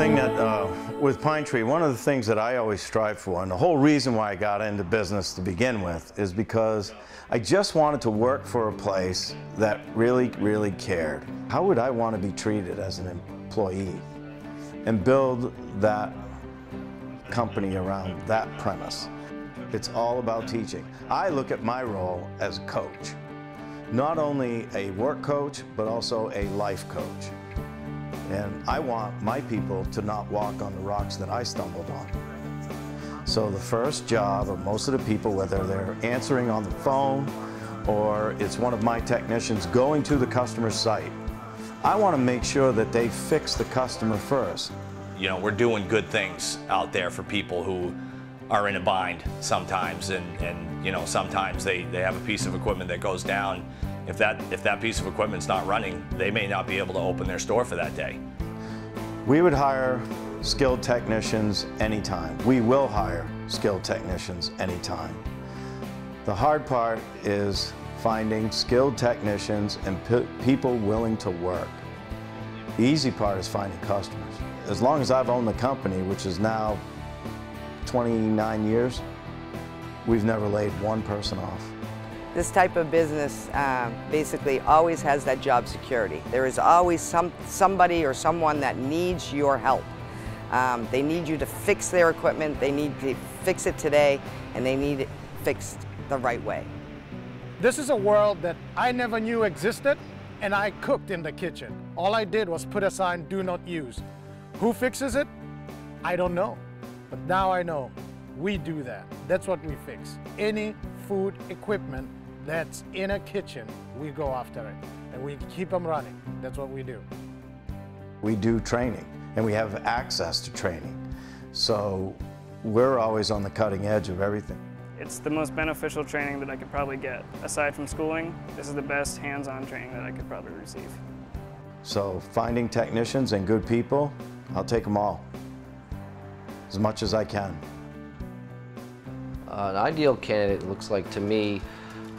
thing that, uh, with Pine Tree, one of the things that I always strive for, and the whole reason why I got into business to begin with, is because I just wanted to work for a place that really, really cared. How would I want to be treated as an employee? And build that company around that premise. It's all about teaching. I look at my role as a coach. Not only a work coach, but also a life coach. And I want my people to not walk on the rocks that I stumbled on. So the first job of most of the people, whether they're answering on the phone or it's one of my technicians going to the customer site, I want to make sure that they fix the customer first. You know, we're doing good things out there for people who are in a bind sometimes and, and you know, sometimes they, they have a piece of equipment that goes down if that, if that piece of equipment's not running, they may not be able to open their store for that day. We would hire skilled technicians anytime. We will hire skilled technicians anytime. The hard part is finding skilled technicians and people willing to work. The easy part is finding customers. As long as I've owned the company, which is now 29 years, we've never laid one person off. This type of business uh, basically always has that job security. There is always some, somebody or someone that needs your help. Um, they need you to fix their equipment, they need to fix it today, and they need it fixed the right way. This is a world that I never knew existed, and I cooked in the kitchen. All I did was put a sign, do not use. Who fixes it? I don't know. But now I know. We do that. That's what we fix. Any food equipment that's in a kitchen, we go after it and we keep them running. That's what we do. We do training and we have access to training. So we're always on the cutting edge of everything. It's the most beneficial training that I could probably get. Aside from schooling, this is the best hands-on training that I could probably receive. So finding technicians and good people, I'll take them all, as much as I can. Uh, an ideal candidate looks like to me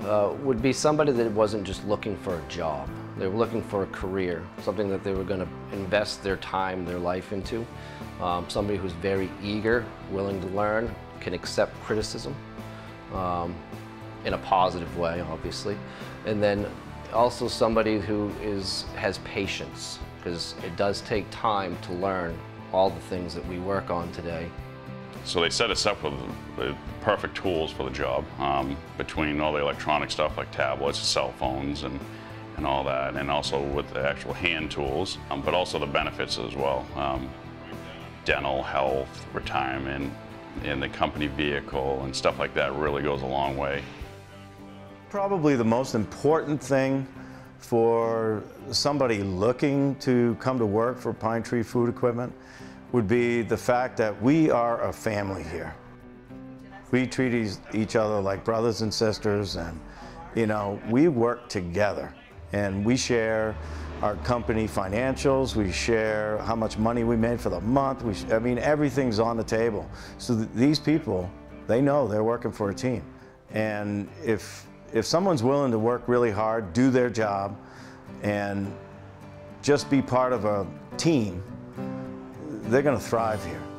uh, would be somebody that wasn't just looking for a job. They were looking for a career, something that they were going to invest their time, their life into. Um, somebody who's very eager, willing to learn, can accept criticism um, in a positive way, obviously. And then also somebody who is has patience, because it does take time to learn all the things that we work on today. So they set us up with the perfect tools for the job um, between all the electronic stuff like tablets, cell phones, and, and all that, and also with the actual hand tools, um, but also the benefits as well. Um, dental, health, retirement, and the company vehicle and stuff like that really goes a long way. Probably the most important thing for somebody looking to come to work for Pine Tree Food Equipment would be the fact that we are a family here. We treat each other like brothers and sisters and, you know, we work together and we share our company financials, we share how much money we made for the month, we I mean, everything's on the table. So th these people, they know they're working for a team. And if, if someone's willing to work really hard, do their job, and just be part of a team, they're going to thrive here.